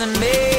isn't me.